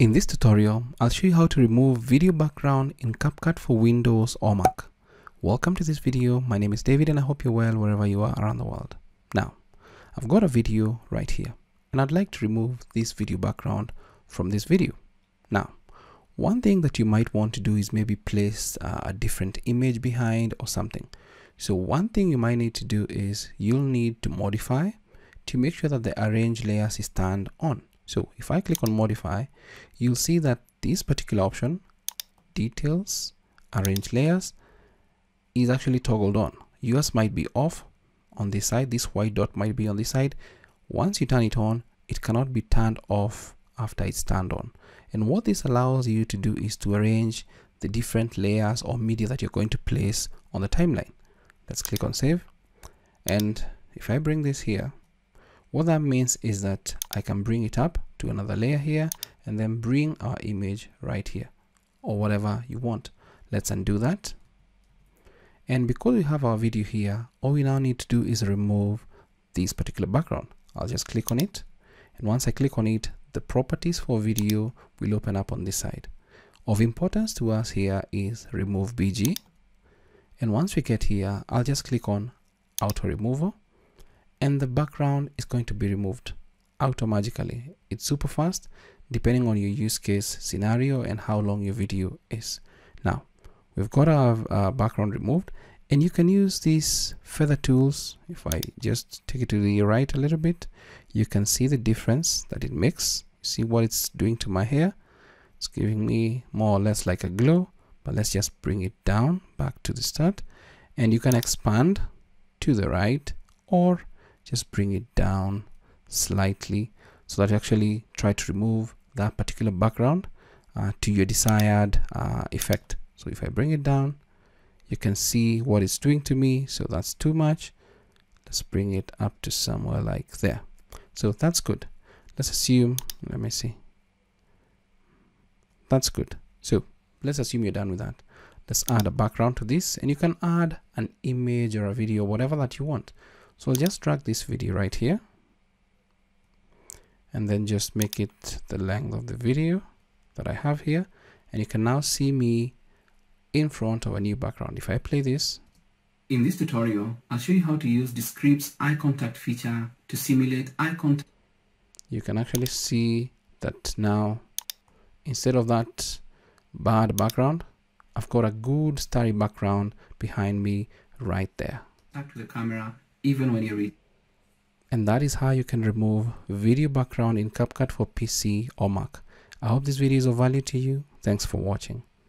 In this tutorial, I'll show you how to remove video background in CapCut for Windows or Mac. Welcome to this video. My name is David and I hope you're well wherever you are around the world. Now, I've got a video right here and I'd like to remove this video background from this video. Now, one thing that you might want to do is maybe place uh, a different image behind or something. So one thing you might need to do is you'll need to modify to make sure that the arrange layers is turned on. So if I click on modify, you'll see that this particular option, details, arrange layers, is actually toggled on. Yours might be off on this side. This white dot might be on this side. Once you turn it on, it cannot be turned off after it's turned on. And what this allows you to do is to arrange the different layers or media that you're going to place on the timeline. Let's click on save. And if I bring this here, what that means is that I can bring it up to another layer here and then bring our image right here or whatever you want. Let's undo that. And because we have our video here, all we now need to do is remove this particular background. I'll just click on it. And once I click on it, the properties for video will open up on this side. Of importance to us here is remove BG. And once we get here, I'll just click on auto removal and the background is going to be removed automatically. It's super fast depending on your use case scenario and how long your video is. Now, we've got our, our background removed and you can use these feather tools. If I just take it to the right a little bit, you can see the difference that it makes. See what it's doing to my hair. It's giving me more or less like a glow, but let's just bring it down back to the start and you can expand to the right or just bring it down slightly so that you actually try to remove that particular background uh, to your desired uh, effect. So if I bring it down, you can see what it's doing to me. So that's too much. Let's bring it up to somewhere like there. So that's good. Let's assume, let me see. That's good. So let's assume you're done with that. Let's add a background to this and you can add an image or a video, whatever that you want. So I'll just drag this video right here and then just make it the length of the video that I have here. And you can now see me in front of a new background. If I play this. In this tutorial, I'll show you how to use Descript's eye contact feature to simulate eye contact. You can actually see that now instead of that bad background, I've got a good starry background behind me right there. Back to the camera even when you read. And that is how you can remove video background in CapCut for PC or Mac. I hope this video is of value to you. Thanks for watching.